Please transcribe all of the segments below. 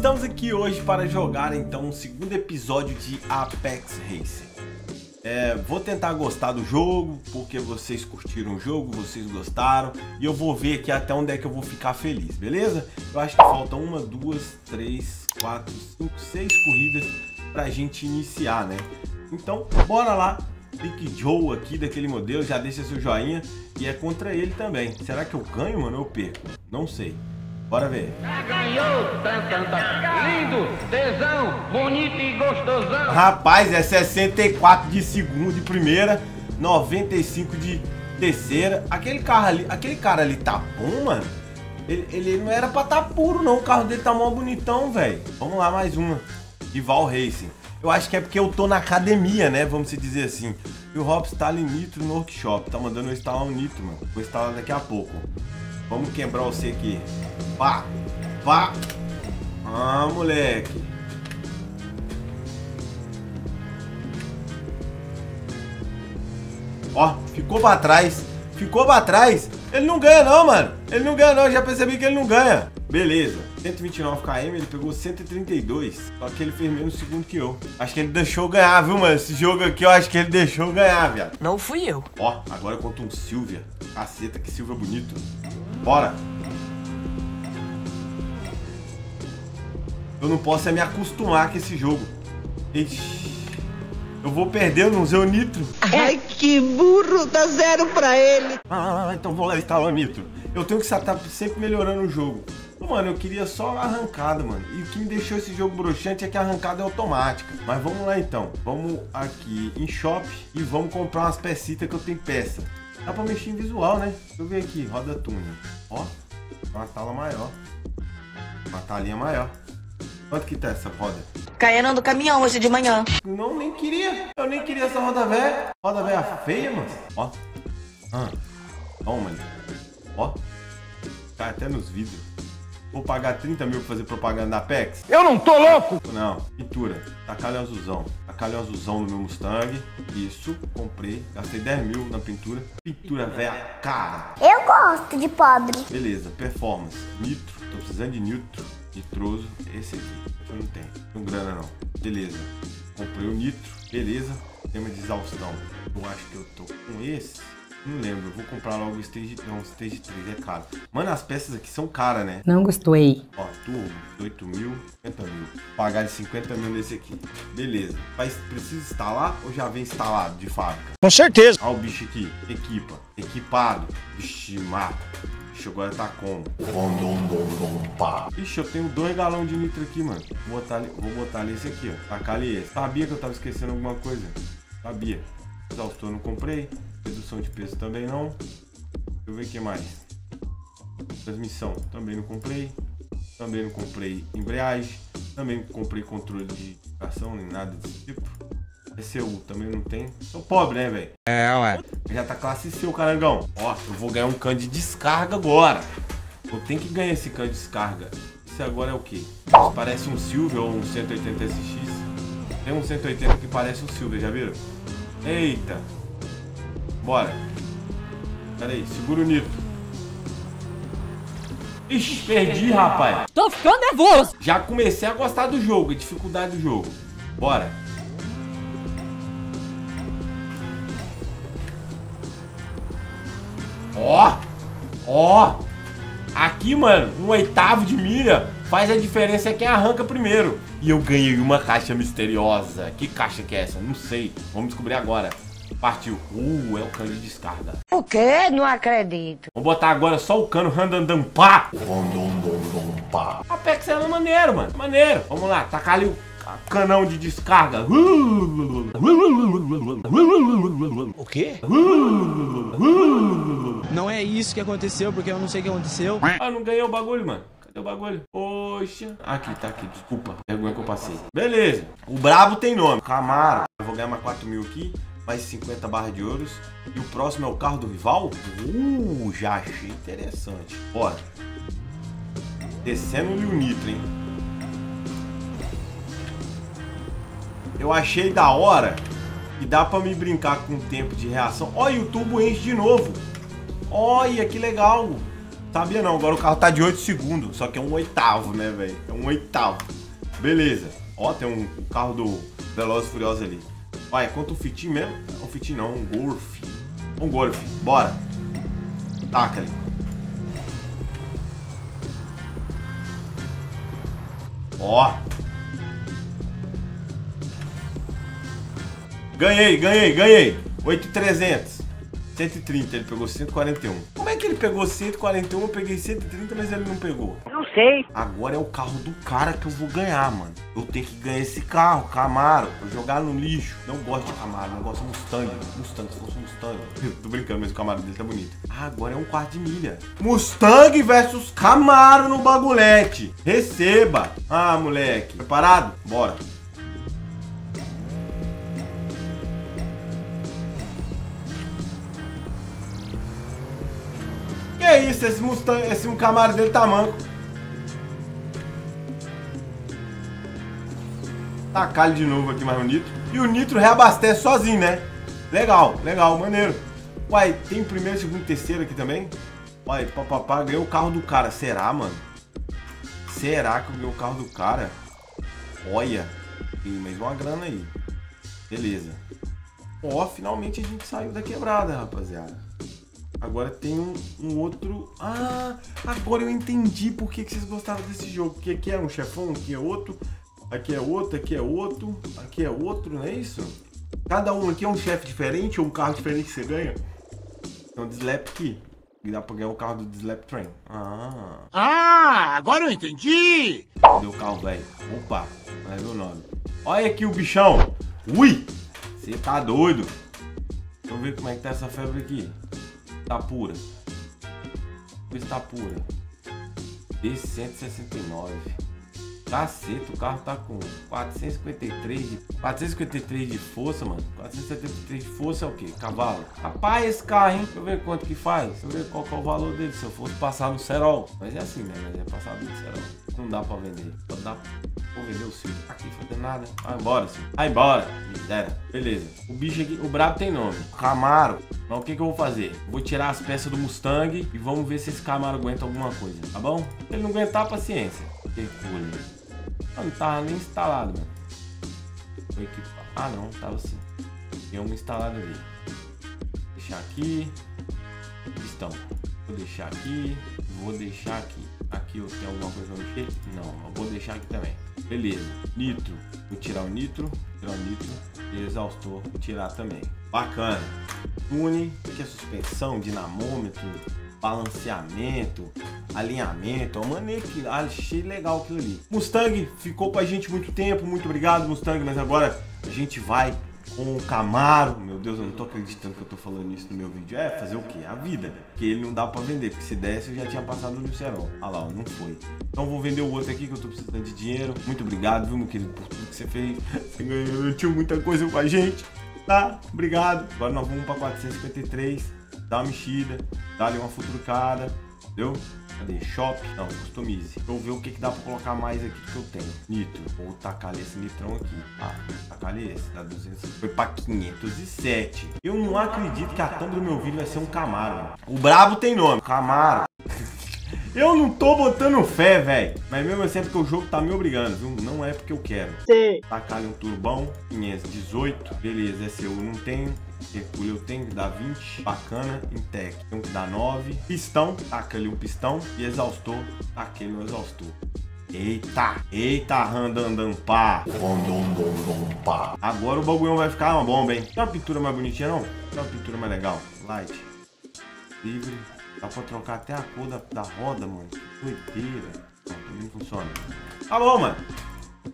Estamos aqui hoje para jogar então o segundo episódio de Apex Racing. É, vou tentar gostar do jogo, porque vocês curtiram o jogo, vocês gostaram, e eu vou ver aqui até onde é que eu vou ficar feliz, beleza? Eu acho que faltam uma, duas, três, quatro, cinco, seis corridas pra gente iniciar, né? Então, bora lá, Big Joe aqui daquele modelo, já deixa seu joinha, e é contra ele também. Será que eu ganho, mano, ou eu perco? Não sei. Bora ver. Ganhou, tan, tan, tan. lindo, tesão, bonito e gostosão. Rapaz, é 64 de segundo de primeira, 95 de terceira. Aquele carro ali, aquele cara ali tá bom, mano. Ele, ele não era pra tá puro, não. O carro dele tá mó bonitão, velho. Vamos lá, mais uma. Rival Racing. Eu acho que é porque eu tô na academia, né? Vamos se dizer assim. E o Rob está ali Nitro no workshop. Tá mandando eu instalar um Nitro, mano. Vou instalar daqui a pouco. Vamos quebrar você aqui. Pá, pá. Ah, moleque. Ó, ficou pra trás. Ficou pra trás. Ele não ganha não, mano. Ele não ganha não. Eu já percebi que ele não ganha. Beleza. 129 km, ele pegou 132. Só que ele fez menos segundo que eu. Acho que ele deixou ganhar, viu, mano? Esse jogo aqui eu acho que ele deixou ganhar, viado. Não fui eu. Ó, agora eu conto um Silvia. Caceta, que Silvia bonito. Bora. Eu não posso é me acostumar com esse jogo. Ixi. Eu vou perder, eu não usei o nitro. Ai, que burro, dá zero pra ele. Ah, então vou lá instalar o nitro. Eu tenho que estar sempre melhorando o jogo. Mano, eu queria só arrancada, mano. E o que me deixou esse jogo broxante é que a arrancada é automática. Mas vamos lá então. Vamos aqui em shop e vamos comprar umas pecitas que eu tenho peça. Dá pra mexer em visual, né? Deixa eu ver aqui, roda túnel. Ó, uma tala maior. Uma talinha maior. Quanto que tá essa roda? Caindo do caminhão hoje de manhã. Não, nem queria. Eu nem queria essa roda velha. Roda velha feia, mano. Ó. Ah. Toma ali. Ó. Tá até nos vidros. Vou pagar 30 mil pra fazer propaganda da Apex? Eu não tô louco. Não. Pintura. Tacalho azulzão. Tacalho azulzão no meu Mustang. Isso. Comprei. Gastei 10 mil na pintura. Pintura velha cara. Eu gosto de pobre. Beleza. Performance. Nitro. Tô precisando de nitro. Nitroso. Esse aqui. Eu não tenho. Não grana não. Beleza. Comprei o nitro. Beleza. Tema de exaustão. Eu acho que eu tô com esse. Não lembro, eu vou comprar logo o Stage, não, Stage 3, é caro. Mano, as peças aqui são caras, né? Não gostei. Ó, turbo, 8 mil, 50 mil. Pagar de 50 mil nesse aqui. Beleza. Mas precisa instalar ou já vem instalado de fábrica? Com certeza. Ó o bicho aqui, equipa, equipado. Vixe, mata. Vixe, agora tá como? Ixi, eu tenho dois galões de nitro aqui, mano. Vou botar ali, vou botar ali esse aqui, ó. Tacar ali esse. Sabia que eu tava esquecendo alguma coisa. Sabia. Exaustor não comprei. Redução de peso também não. Deixa eu ver o que mais. Transmissão também não comprei. Também não comprei embreagem. Também não comprei controle de tração nem nada desse tipo. ECU também não tem. Sou pobre, né, velho? É, ué. Já tá classe o carangão. Ó, eu vou ganhar um can de descarga agora. Eu tenho que ganhar esse can de descarga. Esse agora é o quê? Isso parece um Silvia ou um 180 SX. Tem um 180 que parece um Silvia, já viram? Eita. Bora. Pera aí, segura o nitro. Ixi, perdi, rapaz. Tô ficando nervoso. Já comecei a gostar do jogo, a dificuldade do jogo. Bora. Ó, ó. Aqui, mano, um oitavo de milha faz a diferença é quem arranca primeiro. E eu ganhei uma caixa misteriosa. Que caixa que é essa? Não sei. Vamos descobrir agora. Partiu. Uh, é o cano de descarga. O quê? Não acredito. Vou botar agora só o cano randandam pá. Apex é maneiro, mano. Maneiro. Vamos lá, tacar ali o canão de descarga. O quê? Não é isso que aconteceu, porque eu não sei o que aconteceu. Ah, não ganhei o bagulho, mano. Cadê o bagulho? Poxa. Aqui, tá aqui. Desculpa. Vergonha que eu passei. Beleza. O brabo tem nome. Camaro. Eu vou ganhar mais 4 mil aqui. Mais 50 barras de ouros. E o próximo é o carro do rival? Uh, já achei interessante. Bora. Descendo-lhe o nitro, hein? Eu achei da hora e dá pra me brincar com o tempo de reação. Olha, o tubo enche de novo. Olha, que legal. Sabia não, agora o carro tá de 8 segundos, só que é um oitavo, né, velho? É um oitavo. Beleza. Ó, tem um carro do Velozes e Furiosos ali. Vai, quanto um fitinho mesmo? Um fitinho não, um Golf. Um Golf, bora. Taca ali. Ó. Ganhei, ganhei, ganhei. 8,300. 130, ele pegou 141. Como é que ele pegou 141? Eu peguei 130, mas ele não pegou. Não sei. Agora é o carro do cara que eu vou ganhar, mano. Eu tenho que ganhar esse carro, Camaro, jogar no lixo. Não gosto de Camaro, não gosto de Mustang. Mustang, se fosse Mustang. Eu tô brincando, mas o Camaro dele tá bonito. Ah, agora é um quarto de milha. Mustang versus Camaro no bagulhete. Receba. Ah, moleque. Preparado? Bora. Isso? Esse Mustang, esse um Camaro dele tá manco. Tacar ele de novo aqui mais no Nitro. E o Nitro reabastece sozinho, né? Legal, legal, maneiro. Uai, tem primeiro, segundo terceiro aqui também? Uai, papapá, ganhou o carro do cara. Será, mano? Será que eu ganhei o carro do cara? Olha, tem mais uma grana aí. Beleza. Ó, finalmente a gente saiu da quebrada, rapaziada. Agora tem um, um outro. Ah, agora eu entendi por que, que vocês gostaram desse jogo. Porque aqui é um chefão, aqui é outro, aqui é outro, aqui é outro, aqui é outro, não é isso? Cada um aqui é um chefe diferente ou um carro diferente que você ganha. Então, Slap aqui. E dá pra ganhar o carro do Slap Train. Ah, Ah, agora eu entendi! cadê o carro, velho? Opa, não é meu nome. Olha aqui o bichão. Ui, você tá doido. Deixa eu ver como é que tá essa febre aqui. Tá pura. Ver se tá pura. B169. Caceta, o carro tá com 453 de, 453 de força, mano. 473 de força é o quê? Cavalo. Rapaz, esse carro, hein? Deixa eu ver quanto que faz. Deixa eu ver qual que é o valor dele. Se eu fosse passar no Cerol. Mas é assim, né? Mas é passado no Cerol. Não dá pra vender. Só dá Vou vender o seu. Aqui fazer nada. Vai embora, senhor. Vai embora. Beleza. O bicho aqui, o brabo tem nome. Camaro. Mas o que, que eu vou fazer? Vou tirar as peças do Mustang e vamos ver se esse Camaro aguenta alguma coisa. Tá bom? Se ele não aguentar, paciência. Ah, não tava nem instalado, mano. Vou equipar. Ah, não. Tava assim. Tem um instalado ali. Vou deixar aqui. Pistão. Vou deixar aqui. Vou deixar aqui. Aqui eu tenho alguma coisa pra mexer? Não, eu vou deixar aqui também. Beleza. Nitro. Vou tirar o nitro. Tirar o nitro. E exaustor. Tirar também. Bacana. Tune. Que é suspensão, dinamômetro, balanceamento, alinhamento. É uma que achei legal aquilo ali. Mustang ficou com a gente muito tempo. Muito obrigado, Mustang. Mas agora a gente vai com o Camaro. Meu Deus, eu não tô acreditando que eu tô falando isso no meu vídeo. É, fazer o quê? A vida. Porque ele não dá pra vender. Porque se desse, eu já tinha passado no Cerol. Ah lá, não foi. Então vou vender o outro aqui que eu tô precisando de dinheiro. Muito obrigado, viu, meu querido, por tudo que você fez. Você ganhou muita coisa com a gente. Tá? Obrigado. Agora nós vamos pra 453. Dá uma mexida. Dá ali uma futurucada. Entendeu? Cadê? Shop? Não, customize. Eu ver o que, que dá pra colocar mais aqui que eu tenho. Nitro. Vou tacar esse nitrão aqui. Ah, tacar esse. Dá 200. Foi pra 507. Eu não acredito que a thumb do meu vídeo vai ser um Camaro. O brabo tem nome. Camaro. Eu não tô botando fé, velho. Mas mesmo assim é porque o jogo tá me obrigando, viu? Não é porque eu quero. Sei. Tacar ali um turbão, 518. Beleza, esse eu não tenho. Hercule eu tenho que dá 20. Bacana. Intec, tem um que dá 9. Pistão, taca ali um pistão. E exaustor, taquei meu exaustor. Eita, eita, randandam-pá. Randandam-pá. Agora o bagulhão vai ficar uma bomba, hein? Tem uma pintura mais bonitinha, não? Tem uma pintura mais legal. Light. Livre. Dá pra trocar até a cor da, da roda, mano. Doideira. Não, funciona. Tá bom, mano.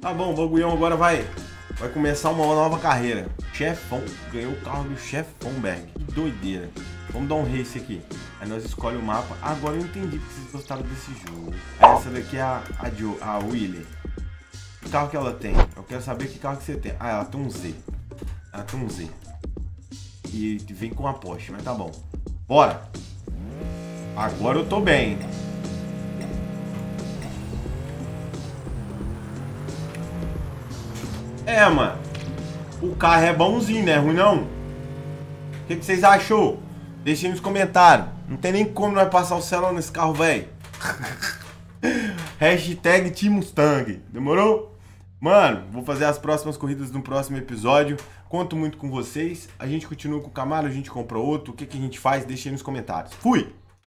Tá bom, o bagulhão agora vai, vai começar uma nova carreira. Chefão. Ganhou o carro do Chefão Berg. Que doideira. Vamos dar um race aqui. Aí nós escolhe o mapa. Agora eu entendi que vocês gostaram desse jogo. Essa daqui é a, a, jo, a Willy. Que carro que ela tem? Eu quero saber que carro que você tem. Ah, ela tem um Z. Ela tem um Z. E vem com a Porsche, mas tá bom. Bora! Agora eu tô bem. É, mano. O carro é bonzinho, né? Ruim não? O que, que vocês achou? Deixa aí nos comentários. Não tem nem como nós passar o celular nesse carro, velho. Hashtag Team Mustang. Demorou? Mano, vou fazer as próximas corridas no próximo episódio. Conto muito com vocês. A gente continua com o Camaro, a gente compra outro. O que, que a gente faz? Deixa aí nos comentários. Fui!